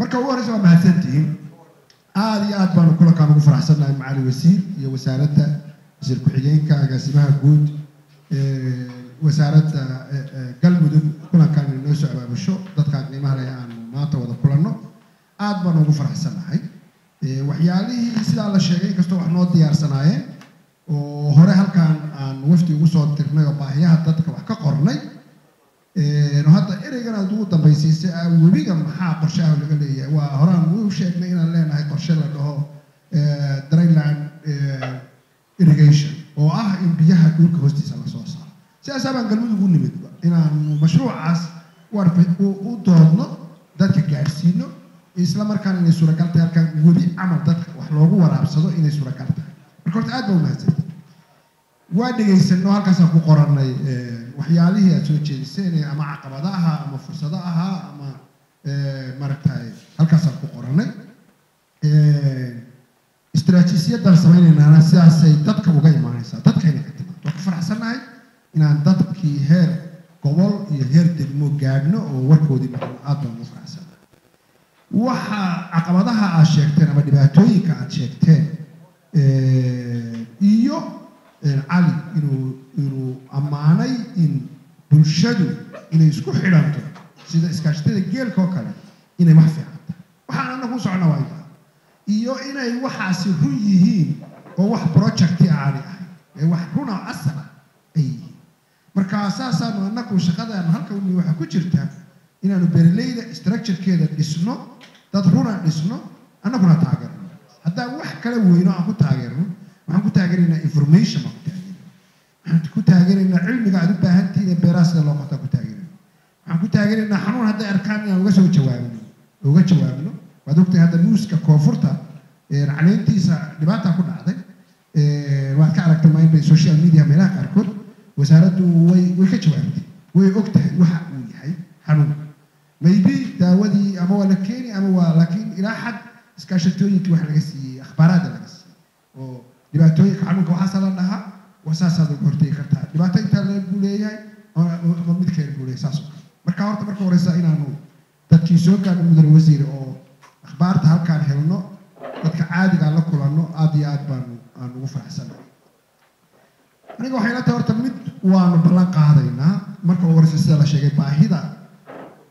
marka ugu horeysa waa mahadsantihiin aada iyo aad baanu kulankaan ugu faraxsannahay macali wasiir iyo wasaaradda wasiir ku-xigeenka agaasimaha guud wasaaradda galmudug kulankaan inoo soo abaabusho dadkaan qiimaha leh aanu maanta wada kulanno. Aad baanu ugu faraxsannahay waxyaalihii sidaa la sheegay inkastoo wax noo diyaarsanaayeen oo hore halkaan aan wafdi ugu soo dirnay oo baahiyaha dadka wax ka qornay aad ugu dambaysiisay webiga maxaa qorshaha laga leeyahay? Waa horaan u sheegnay inaan leenahay qorshe la dhaho dryland irrigation oo ah in biyaha dhulka hoostiisa la soo saaro. Sidaasaa baan galmudug u nimidba inaanu mashruucaas u doodno dadka gaadhsiino isla markaana inay suuragal tahay halkaan webi camal dadka wax loogu waraabsado inay suuragal tahay. Marka horta aad baa u mahadsantay waa dhegaysanno halkaasaan ku qorannay waxyaalihii aad soo jeediseen ama caqabada ahaa ama fursado ahaa ama maaragtay halkaasaan ku qorannay. Istaraatiijiyadaan samaynaynana sidaasay dadka uga imaanaysaa dadkayna ka timaad waa ka faraxsannahay inaan dadkii heer gobol iyo heer degmo gaadhno oo warkoodii maqlo aad baan ugu faraxsannahay. Waxa caqabadaha aad sheegteen ama dhibaatooyinka aad sheegteen iyo cali inuu inuu ammaanay in bulshadu inay isku xidhanto sida iskaashatada geelka oo kale inay wax fiican tahay. Waxaan anagu u socona waa intaa iyo inay waxaasi run yihiin oo wax projecti aani ahay. Ee wax runa asala ay yihiin. Marka saasaanu shaqadaanu halka uni waxaa ku jirta inaanu beeraleyda structurekeeda dhisno dad runa dhisno annaguna taageerno haddaan wax kala weyno aan ku taageerno waxaan ku taageeraynaa information baan ku ku taageeraynaa cilmiga aad u baahantihiin ee beeraha sida loo qabtaa ku taageerayna waxaan ku taageeraynaa xanuun hadday arkaan inaan uga soo jawaabno. Uga jawaabno. Waad ogtahay hadda muuska koonfurta caleyntiisa dhibaata ku dhacday. Waad ka aragtay maynbay social media meelaha qaarkood wasaaraddu way way ka jawaabtay. Way og tahay waxa uu yahay xanuun. Maybe daawadii ama waa la keeni ama waa laakiin ilaa xad iskaashatooyinkii wax laga siiyey akhbaaraadda laga siiyey. Oo dhibaatooyinka xanuunka waxaasaa la dhahaa wasaasaad uga hortegi kartaa dhibaato intaa la buu leeyahay ama mid kale buu leeyahay saas marka horta marka horeysa inaanu dadkii soo gaadho mudane wasiir oo akhbaarta halkaan helno dadka caadigaa la kulanno aada iyo aad baanu aan ugu faraxsanahay aniga waxay la tahay horta mid waanu ballan qaadaynaa. Marka ugu horeysa sida la sheegay baahida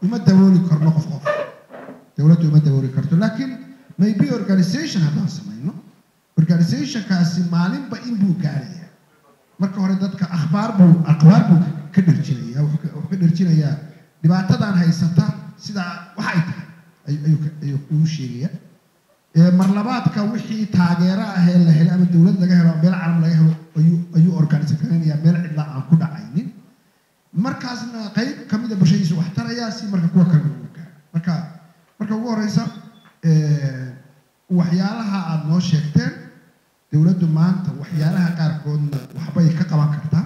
uma dabooli karno qof qof. Dowladdu uma dabooli karto. Laakiin maybe organization haddaan samayno. Organizationkaasi maalinba in buu gaaraya marka hore dadka akhbaar buu akhbaar buu ka dherjinaya wuxuu ka dherjinayaa dhibaatadan haysata sidaa waxay tahay ayuu kuu sheegaya mar labaadka wixii taageero ah ee la helay ama dowlad laga helo meel calam laga helo ayuu organise garaynayaa meel cidla aan ku dhacaynin. Markaasna qayb ka mid a bulshadiisa wax tarayaa si marka kuwa kale gaaro. Marka marka ugu horeysa waxyaalaha aada noo sheegteen dowladdu maanta waxyaalaha qaarkoodna waxbay ka qaban kartaa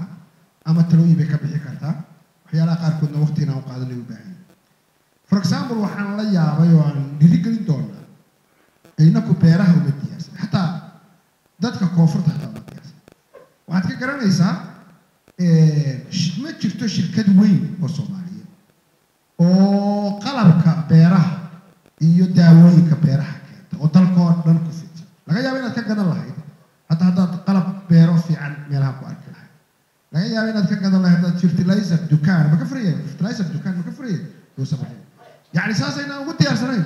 ama talooyin bay ka bixi kartaa. Waxyaalaha qaarkoodna waqti inaan u qaadan lay u baahan for example waxaan la yaabay oo aan dhiirigelin doonaa inaku beeraha uma diyaarsan. Xataa dadka koonfurta xataa uma diyaarsan. Waxaad ka garanaysaa ma jirto shirkad weyn oo soomaaliyeed oo qalabka beeraha iyo daawooyinka beeraha keenta oo dalkoo dhan ku fidsan laga yaabo inaad ka gadan lahayd hadda haddaad qalab beero fiican meelaha ku arki lahayd laga yaabo inaad ka gadan lahayd haddaad fertilizer dukaan ma ka furaya fertilizer dukaan ma ka furaya uusan lahayn yacni saasayna ugu diyaarsanayn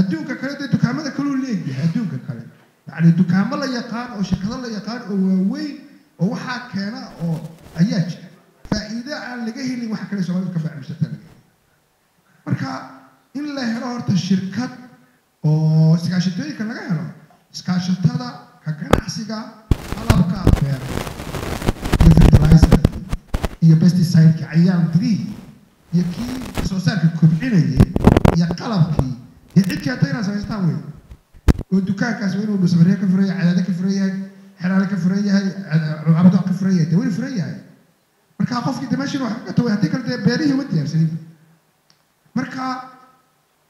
adduunka kale dee dukaamada kaluu leegyahay adduunka kale. Yacni dukaamo la yaqaan oo shirkado la yaqaan oo waaweyn oo waxaa keena oo ayaa jira. Faa'iido aan laga helin waxa kale soomaalida ka baacmishata laga helin. Marka in la helo horta shirkad oo iskaashatooyinka laga helo iskaashatada ka ganacsiga qalabka beera iyo fertilizer iyo pesticide-ka dirihii iyo kii soo saarka kobcinayay iyo qalabkii iyo cid keenta inaad samaystaan wey oo dukaankaas waa inuu dhusabaree ka furan yahay cadaade ka furan yahay xeraale ka furan yahay cabdo ka furan yahay dee wayna furan yahay. Marka qofkii de meeshan wax ka haddii kale dee beerihii uma diyaarsanin. Marka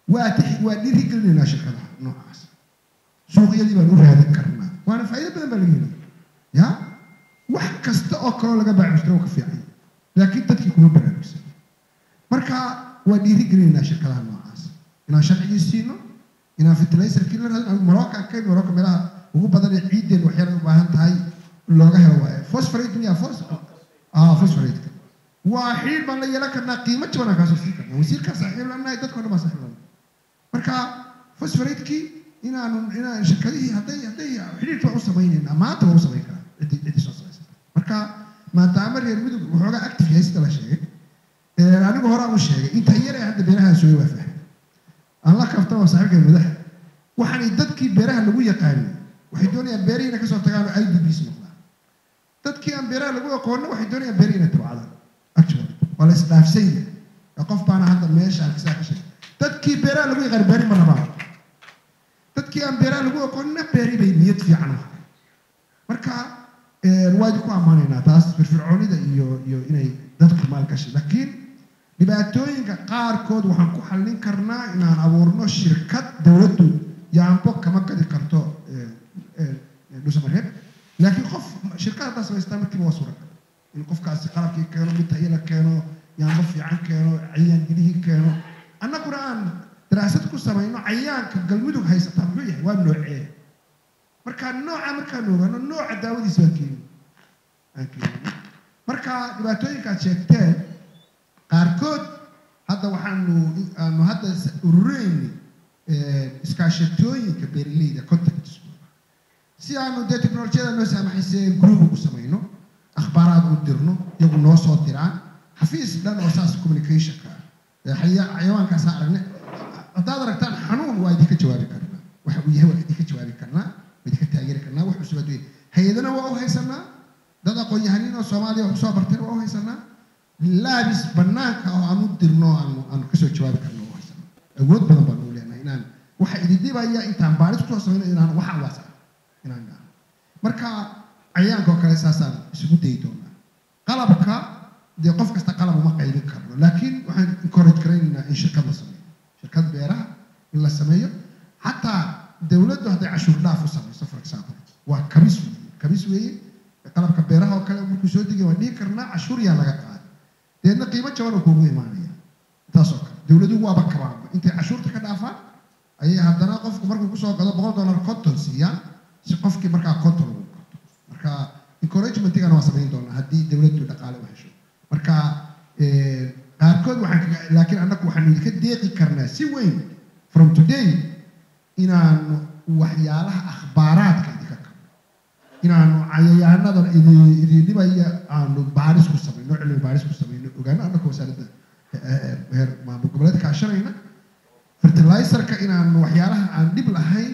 waa waa dhiirigelinaynaa shirkadaha noocaas. Suuqyadii baan u raadin karnaa. Waana faa'iido badan baa laga helaya ya wax kasta oo kaloo laga baacmistiro ka fiican laakiin dadkii kuma baraarugsan marka waa dhiirigelinaynaa shirkadaha noocaas inaan sharcigii siino inaan fertilizerkii la raadin moroccan kayn morocco meelaha ugu badan ee ciiddeen waxyaala u baahan tahay looga helo waaye phosphorate miya phos ah waa xiil baan la yeelan karnaa qiimo jaban aan kaasoo siin karnaa wasiirkaa saaxiib lanahay dadka o dhan baa saaxiib lanahay marka phosphorate-kii inaanu inaan shirkadihii hadday hadday xidhiidhka u samaynayna maanta waa u samayn karaa ciddii ciddii soo samaysata marka maadaama reer midug waxoogaa active yahay sida la sheegay. Anigu hore aan u sheegay inta yar ee hadda beeraha sooyay waa fahmay. Aan la kaftama saaxiibka madaxa. Waxaanay dadkii beeraha lagu yaqaanay waxay doonayaan beerihiina ka soo tagaan oo i d bs noqdaan. Dadkii aan beeraha lagu aqoonno waxay doonayaan beerihiina tabcadaan actually waa la isdhaafsan yahay qof baana hadda meeshaan kisaa ka sheegay. Dadkii beeraha lagu yaqaan beeri ma rabaan dadkii aan beeraha lagu aqoonina beeri bay niyad fiican u marka waa idinku ammaanaynaa taas firfircoonida iyo iyo inay dadku maalgashi laakiin dhibaatooyinka qaarkood waxaan ku xallin karnaa inaan abuurno shirkad dowladdu yaanbo kama gadi karto dhusamareeb laakiin qof shirkad haddaa samaystaa markiiba waa suuragal. In qofkaasi qalabkii keeno mid tayala keeno yaanbo fiican keeno cayayaan gidihii keeno. Annaguna aan daraasad ku samayno cayayaanka galmudug haysataa muxuu yahay waa noocee marka nooca markaan ogaano nooca daawadiisa waan keeni aan keeni marka dhibaatooyinkaad sheegteen qaarkood hadda waxaanu aanu hadda urureyni iskaashatooyinka beeraleyda contacts si aanu dee technolojiyada noo saamaxayse group ugu samayno akhbaaraad u dirno iyagu noo soo diraan xafiis dhan oo saas communicationka xayawaankaasa aragne haddaad aragtaan xanuun waa idinka jawaabi karnaa waxa uu yahay waa idinka jawaabi karnaa waa adduunya hay'adana waa u haysanaa dad aqoon-yahaniin oo soomaaliya ku soo barteen waa u haysanaa laabis banaanka oo aan u dirno aanu aanu ka soo jawaabi karno u haysanaa awood badan baan u leenahay inaan waxa idin dhibaya intaan baaris ku soo samayno inaan waxa waasa inaan gaano marka cayaanka oo kale saasaan isugu dayi doonaa. Qalabka dee qof kasta qalab uma qaybin karno laakiin waxaan encourage garaynaynaa in shirkad la sameeyo. Shirkad beeraha in la sameeyo. Xataa dowladdu hadday cashuur dhaaf u samayso for example waa kabis weeye kabis weeye qalabka beeraha oo kale markuu soo degay waan dhihi karnaa cashuur yaa laga qaaday deedna qiimo jaban oo kuugu imaanaya taas oo kale dowladuhu waaba kabaanba intay cashuurta ka dhaafaan ayay haddana qofku markuu ku soo gado boqol dollar konton siiyaan si qofkii markaa konton ugu gato marka encouragementigana waa samayn doonaa haddii dowladdu dhaqaale u hesho. Marka qaarkood waxaan laakiin annagu waxaanu idinka deeqi karnaa si weyn from today inaanu waxyaalaha akhbaaraadka inaanu cayayaanadan idin idin dhibaya aanu baaris ku samayno cilmi baaris ku samayno ogaano annaka wasaaradda heer maamul goboleed kaashanayna. Fertilizerka inaanu waxyaalaha aan dhib lahayn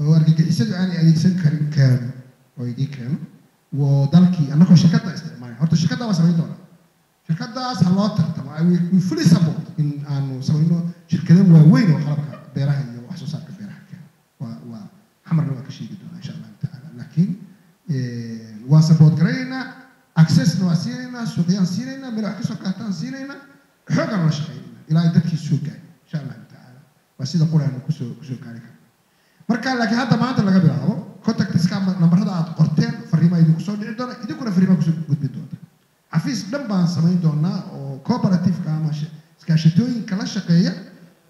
oo argagixisadu aanay adeegsan karin keeno oo idiin keeno oo dalkii annagoo shirkadda isticmaalay horta shirkadda waa samayn doonaa shirkadaas ha loo tartamo we fully in aanu samayno shirkado waaweyn oo qalabka beeraha iyo wax soo saarka beeraha keena waa waa xamarna waa ka sheegi doonaa insha waa support garaynaynaa accessna waa siinaynaa suuqyaan siinaynaa meel wax ka soo qaataan siinaynaa xoogaan la shaqaynayna ilaa ay dadkii soo gaari insha allahu tacaala waa sida quraanu ku soo ku soo gaari karna marka laakiin hadda maanta laga bilaabo contactiska nambarada aad qorteen fariimaa idinku soo dhici doona idinkuna fariimaa ku soo gudbi doonta xafiis dhan baan samayn doonaa oo cooperativeka ama iskaashatooyinka la shaqeeya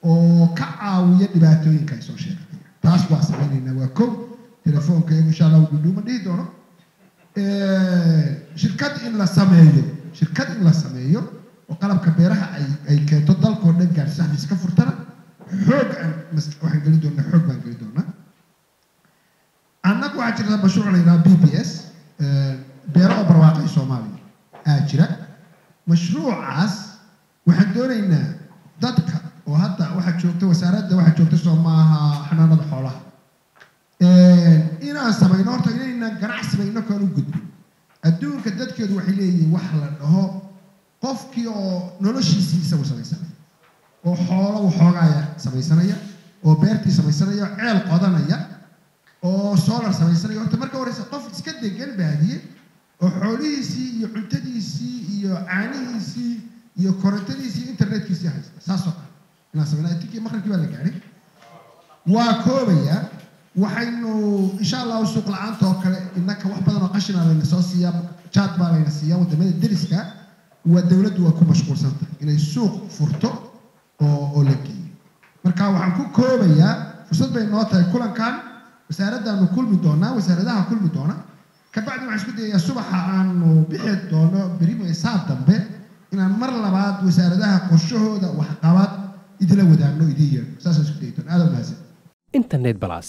oo ka caawiya dhibaatooyinka ay soo sheegtay taas waa samaynaynaa waa kow telefoonka insha allah dhudhuuma dhihi doono shirkad in la sameeyo shirkad in la sameeyo oo qalabka beeraha ay keento dalkoo dhan gaarsi xafiis ka furtana xoog aan waxaan geli doonaa xoog baan geli doonaa. Annagu waxaa jirta mashruuc la yidhaha b b s beero oo barwaaqay soomaaliya aa jira. Mashruucaas waxaan doonaynaa dadka oo hadda waxaa joogta wasaaradda waxaa joogta soo maaha xanaanada xoolaha inaan samayno horta inaynaan ganacsiba inakaan u gudbin adduunka dadkeedu waxay leeyihiin wax la dhaho qofkii oo noloshiisii isagu samaysanaya oo xoolo waxoogaaya samaysanaya oo beertii samaysanaya oo ceel qodanaya oo solar samaysanaya horta marka horeysa qof iska degan baadiye oo xoolihiisii iyo cuntadiisii iyo caanihiisii iyo korontadiisii internetkiisii haysta saasoo kale inaan samayna tinkii maqribkii baa la gaadhay waa koobaya waxaynu insha allahu suuq la'aanta oo kale innaka wax badan oo qashina layna soo siiyaa jaad baa layna siiyaa waddamada deriska waa dowladdu waa ku mashquulsan tahay. Inay suuq furto oo la geeyo. Marka waxaan ku koobayaa fursad bay noo tahay kulankan wasaaraddaanu kulmi doonaa wasaaradaha kulmi doona. Kabacdi waxaan isku dayayaa subaxa aanu bixi doono berimo isaab dambe inaan mar labaad wasaaradaha qorshahooda waxqabad idila wadaagno idiin yeedho. Saasaan isku dayi doona aada mahadsan internet balas